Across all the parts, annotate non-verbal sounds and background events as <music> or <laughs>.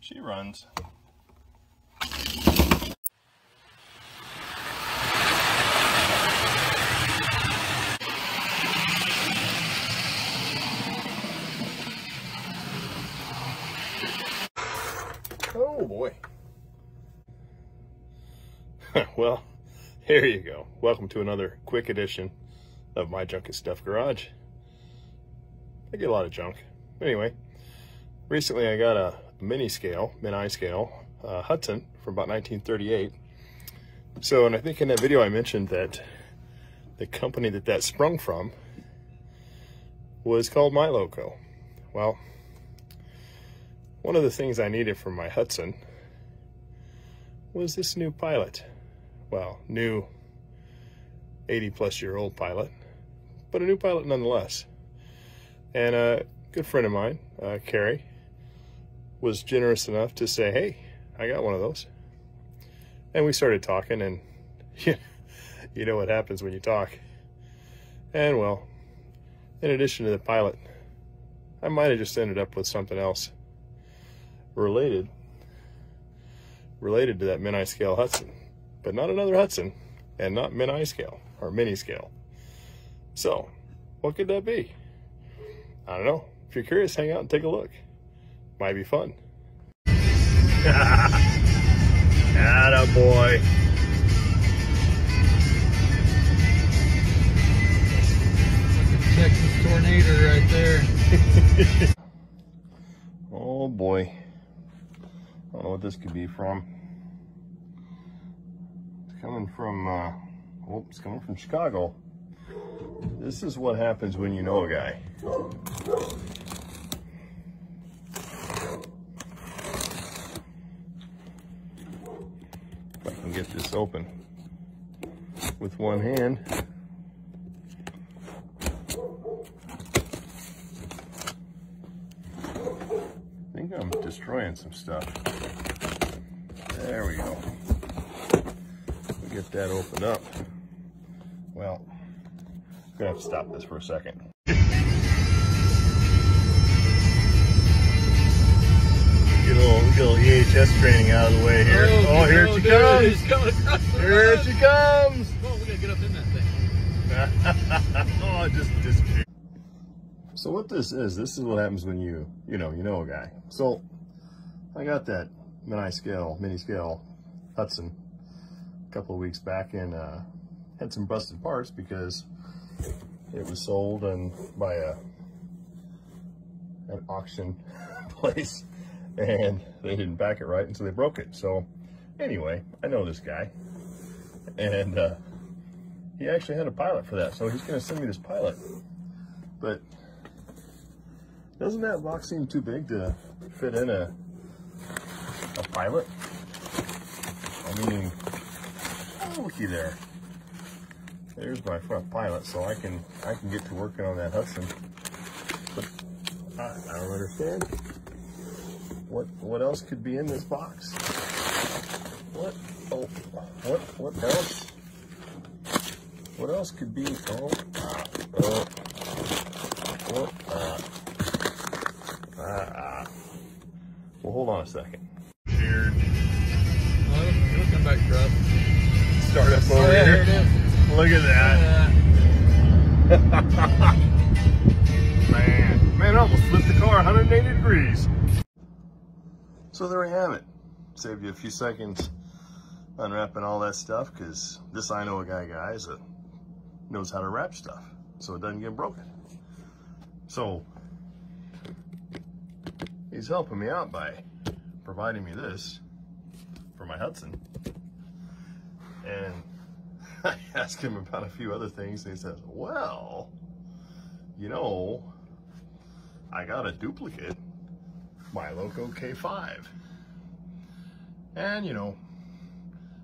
She runs. Oh boy. <laughs> well, here you go. Welcome to another quick edition of my junk and stuff garage. I get a lot of junk. Anyway, recently I got a mini scale, mini scale, uh, Hudson from about 1938. So, and I think in that video I mentioned that the company that that sprung from was called Mi-Loco. Well, one of the things I needed for my Hudson was this new pilot. Well, new 80 plus year old pilot, but a new pilot nonetheless. And a good friend of mine, uh, Carrie, was generous enough to say, hey, I got one of those. And we started talking, and <laughs> you know what happens when you talk. And well, in addition to the pilot, I might have just ended up with something else related related to that mini scale Hudson, but not another Hudson and not mini scale or mini scale. So, what could that be? I don't know. If you're curious, hang out and take a look. Might be fun. Atta boy. Texas tornado right there. <laughs> oh boy. I don't know what this could be from. It's coming from, uh, oh, it's coming from Chicago. This is what happens when you know a guy. If I can get this open with one hand. I think I'm destroying some stuff. There we go. We get that opened up. Well, I'm gonna have to stop this for a second. Get a little, get a little EHS training out of the way here. Oh, here no, she dude, comes. he's coming across the Here she comes. Oh, we gotta get up in that thing. <laughs> oh, it just disappeared. So what this is, this is what happens when you, you know, you know a guy. So I got that mini scale, mini scale Hudson a couple of weeks back and uh, had some busted parts because it was sold and by a an auction <laughs> place and they didn't back it right and so they broke it. So anyway, I know this guy and uh, he actually had a pilot for that. So he's going to send me this pilot. But doesn't that box seem too big to fit in a a pilot? I mean, oh, looky there. There's my front pilot, so I can I can get to working on that Hudson. But I, I don't understand. What what else could be in this box? What oh what what else? What else could be? Oh, ah, oh, what? Ah, ah, ah. Well, hold on a second. Weird. Oh, it'll, it'll come back rough. Start up over Oh, yeah, here. Here it is. Look at that. <laughs> Man, man, I almost flipped the car 180 degrees. So there we have it. Saved you a few seconds unwrapping all that stuff because this I know a guy, guys, that knows how to wrap stuff so it doesn't get broken. So he's helping me out by providing me this for my Hudson. And <laughs> I asked him about a few other things and he says, well, you know, I got a duplicate Mi-Loco K5. And, you know,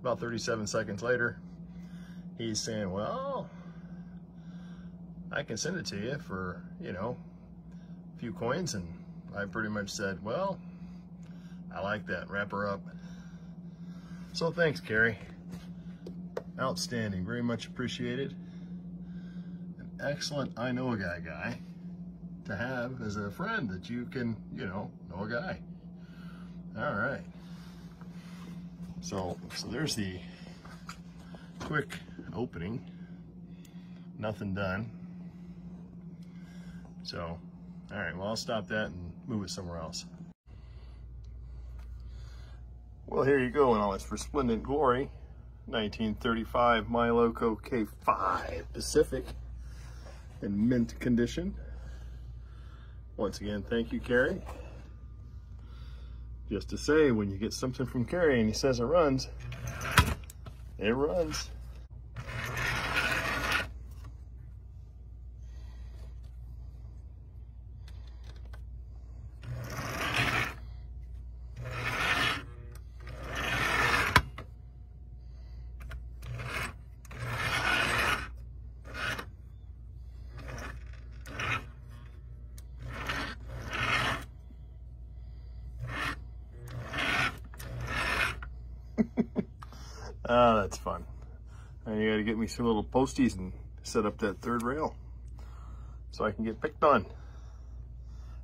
about 37 seconds later, he's saying, well, I can send it to you for, you know, a few coins. And I pretty much said, well, I like that. Wrap her up. So thanks, Carrie. Outstanding. Very much appreciated. An excellent I know a guy guy. to have as a friend that you can, you know, know a guy. All right. So, so there's the quick opening. Nothing done. So, all right, well, I'll stop that and move it somewhere else. Well, here you go in all its resplendent glory. 1935 Mi-Loco K5 Pacific in mint condition. Once again, thank you, Kerry. Just to say, when you get something from Kerry and he says it runs, it runs. Ah, that's fun. And you gotta get me some little posties and set up that third rail so I can get picked on.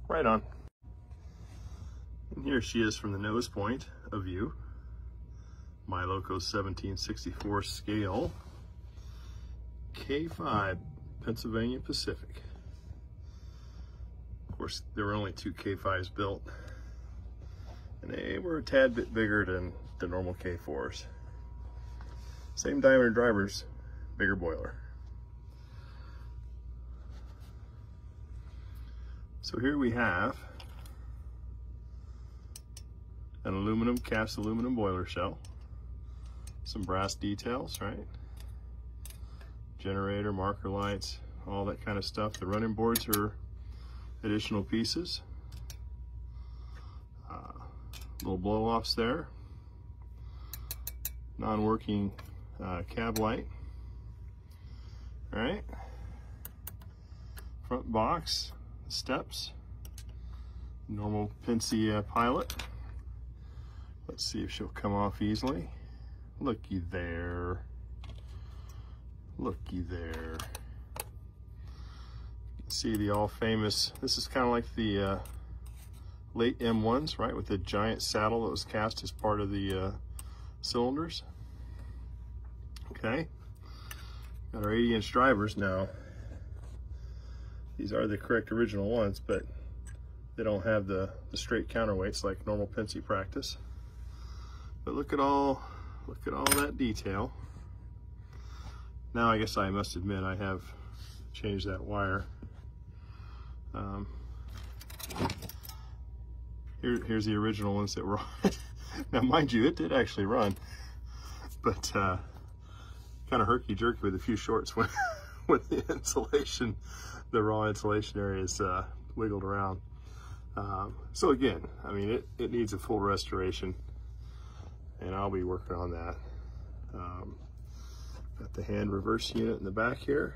Right on. And here she is from the nose point of view. Mi-Loco 1764 scale. K5 Pennsylvania Pacific. Of course, there were only two K5s built. And they were a tad bit bigger than the normal K4s. Same diameter drivers, bigger boiler. So here we have an aluminum cast aluminum boiler shell, some brass details, right? Generator, marker lights, all that kind of stuff. The running boards are additional pieces. Uh, little blow offs there. Non-working uh, cab light. All right. Front box, steps, normal Pennsy uh, Pilot. Let's see if she'll come off easily. Looky there. Looky there. See the all famous, this is kind of like the uh, late M1s, right? With the giant saddle that was cast as part of the uh, cylinders. Okay. Got our 80 inch drivers now. These are the correct original ones, but they don't have the, the straight counterweights like normal Pennsy practice. But look at all, look at all that detail. Now I guess I must admit I have changed that wire. Um, here, here's the original ones that were on. <laughs> now mind you, it did actually run, but uh, kind of herky-jerky with a few shorts when, <laughs> when the insulation, the raw insulation areas uh, wiggled around. Um, so again, I mean, it, it needs a full restoration and I'll be working on that. Um, got the hand reverse unit in the back here.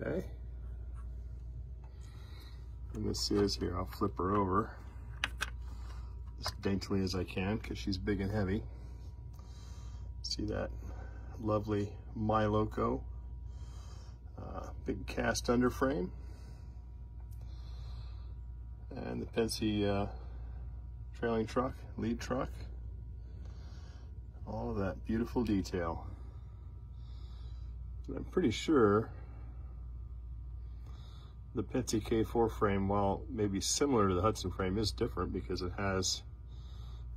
Okay. And this is here, I'll flip her over as daintily as I can because she's big and heavy. See that lovely Mi-Loco uh, big cast underframe and the Pennsy uh, trailing truck, lead truck. All of that beautiful detail. I'm pretty sure the Pennsy K4 frame, while maybe similar to the Hudson frame, is different because it has,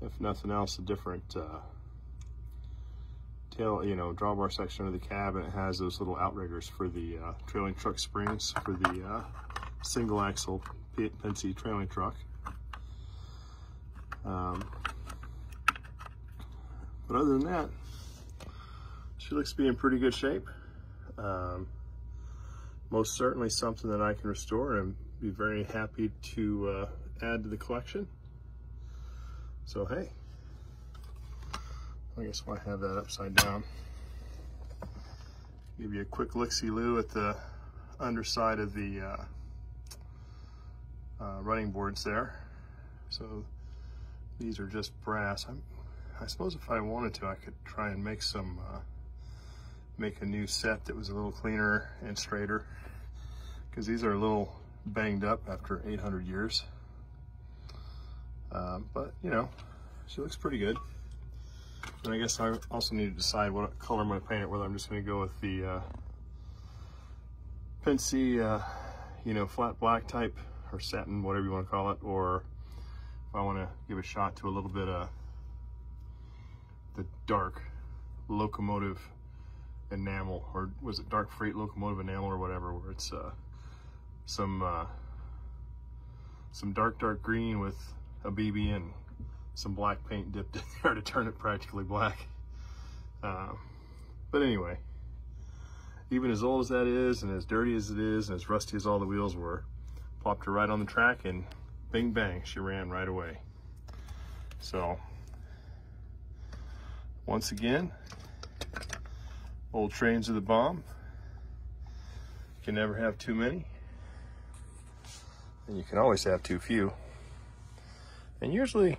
if nothing else, a different uh, tail, you know, drawbar section of the cab, and it has those little outriggers for the uh, trailing truck springs for the uh, single axle Pennsy trailing truck. Um, but other than that, she looks to be in pretty good shape. Um, most certainly something that I can restore and be very happy to uh, add to the collection. So hey, I guess why have that upside down. Give you a quick look-see-loo at the underside of the uh, uh, running boards there. So these are just brass. I'm, i suppose if I wanted to, I could try and make some, uh, make a new set that was a little cleaner and straighter. because these are a little banged up after 800 years. Um, but, you know, she looks pretty good. And I guess I also need to decide what color I'm going to paint it, whether I'm just going to go with the uh, Pennsy, uh, you know, flat black type or satin, whatever you want to call it, or if I want to give a shot to a little bit of the dark locomotive enamel, or was it dark freight locomotive enamel or whatever, where it's uh, some uh, some dark, dark green with a BB and some black paint dipped <laughs> in there to turn it practically black. Uh, but anyway, even as old as that is, and as dirty as it is, and as rusty as all the wheels were, plopped her right on the track and bing bang, she ran right away. So, once again, old trains are the bomb. You can never have too many. And you can always have too few. And usually,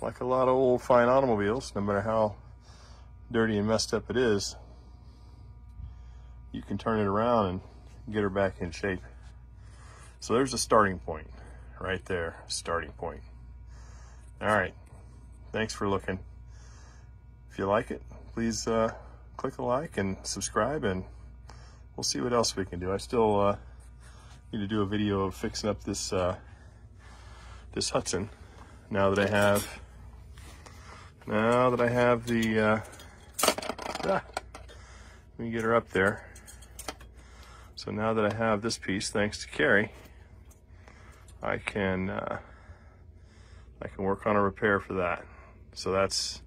like a lot of old fine automobiles, no matter how dirty and messed up it is, you can turn it around and get her back in shape. So there's a starting point right there, starting point. All right, thanks for looking. If you like it, please uh, click a like and subscribe and we'll see what else we can do. I still uh, need to do a video of fixing up this uh, this Hudson now that I have now that I have the uh, ah, let me get her up there. So now that I have this piece, thanks to Carrie, I can uh, I can work on a repair for that. So that's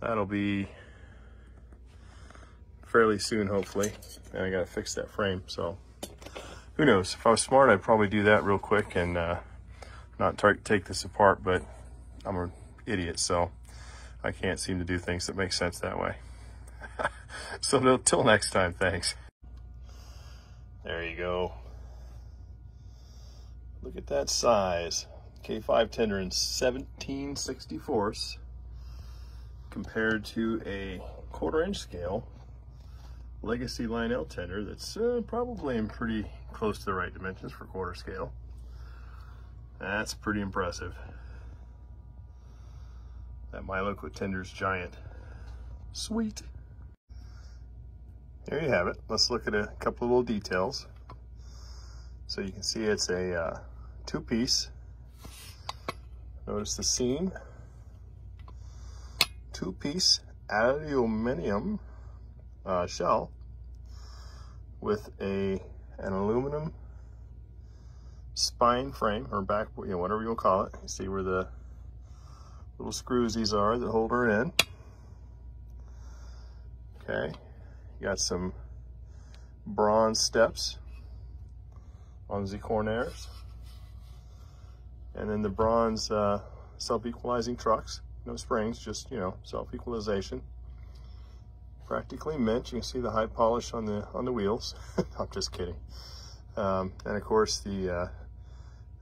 that'll be fairly soon, hopefully. And I gotta fix that frame. So who knows? If I was smart, I'd probably do that real quick and uh, not take this apart. But I'm an idiot, so I can't seem to do things that make sense that way. <laughs> so till next time, thanks. There you go. Look at that size. K5 tender in 1764ths compared to a quarter inch scale legacy line L tender that's uh, probably in pretty close to the right dimensions for quarter scale. That's pretty impressive. That Milo-Quit tender's giant. Sweet. There you have it. Let's look at a couple of little details. So you can see it's a uh, two-piece. Notice the seam. Two-piece aluminum uh, shell with a an aluminum spine frame or back, you know, whatever you'll call it. You see where the little screws these are that hold her in. Okay, you got some bronze steps on the corners. And then the bronze uh, self-equalizing trucks. No springs, just, you know, self-equalization. Practically mint. You can see the high polish on the on the wheels. <laughs> I'm just kidding. Um, and of course the uh,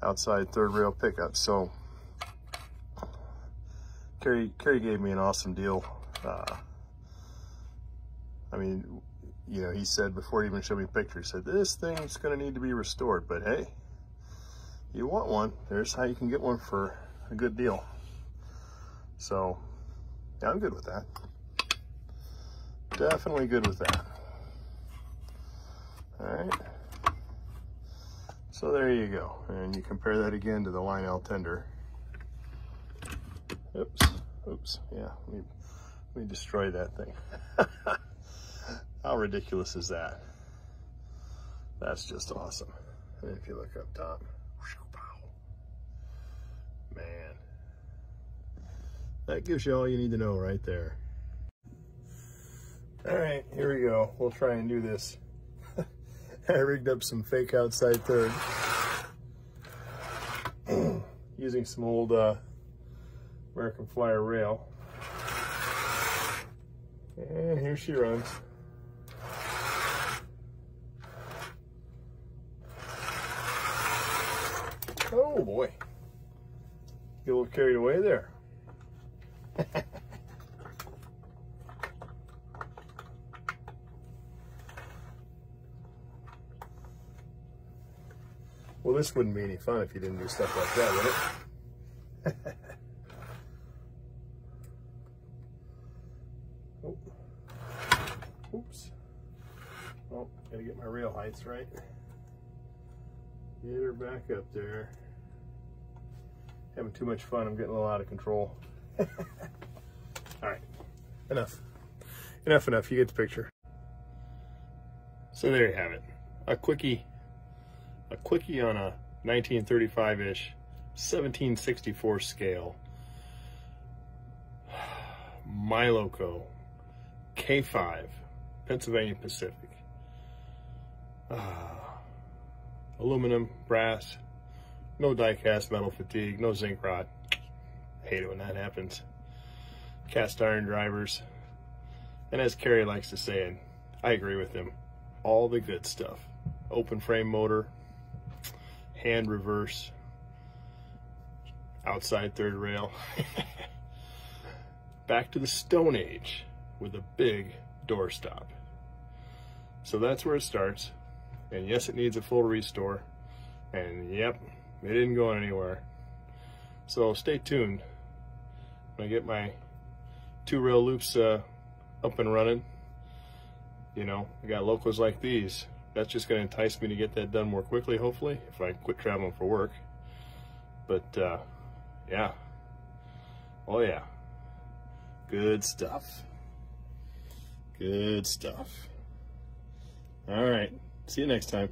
outside third rail pickup. So Kerry, Kerry gave me an awesome deal. Uh, I mean, you know, he said before he even showed me a picture, he said, this thing's going to need to be restored, but hey, you want one, there's how you can get one for a good deal. So, yeah, I'm good with that. Definitely good with that. All right. So there you go. And you compare that again to the Lionel tender. Oops, oops, yeah, let me, let me destroy that thing. <laughs> How ridiculous is that? That's just awesome. And if you look up top, man, that gives you all you need to know right there. All right, here we go. We'll try and do this. <laughs> I rigged up some fake outside third <clears throat> using some old uh, American Flyer rail. And here she runs. Oh boy. Get a little carried away there. <laughs> well, this wouldn't be any fun if you didn't do stuff like that, would it? <laughs> Oops. Oh, gotta get my rail heights right. Get her back up there. Having too much fun. I'm getting a little out of control. <laughs> All right, enough. Enough, enough. You get the picture. So there you have it. A quickie, a quickie on a 1935-ish, 1764 scale. <sighs> Mi-Loco K5, Pennsylvania Pacific. Uh, aluminum, brass, no die-cast metal fatigue, no zinc rot. I hate it when that happens. Cast iron drivers. And as Kerry likes to say, and I agree with him, all the good stuff. Open frame motor, hand reverse, outside third rail. <laughs> Back to the Stone Age with a big doorstop. So that's where it starts. And yes, it needs a full restore. And yep, it didn't go anywhere. So stay tuned. When I get my two rail loops uh, up and running, you know, I got locals like these. That's just going to entice me to get that done more quickly, hopefully, if I quit traveling for work. But, uh, yeah. Oh, yeah. Good stuff. Good stuff. All right. See you next time.